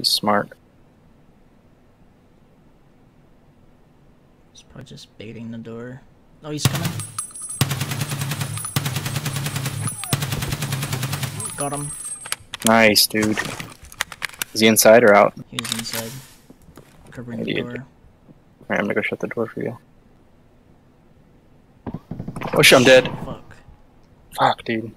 He's smart. He's probably just baiting the door. Oh, he's coming. Got him. Nice, dude. Is he inside or out? He's inside. Covering the door. Alright, I'm gonna go shut the door for you. Oh shit, I'm dead. Fuck. Fuck, dude.